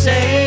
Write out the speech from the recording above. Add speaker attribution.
Speaker 1: say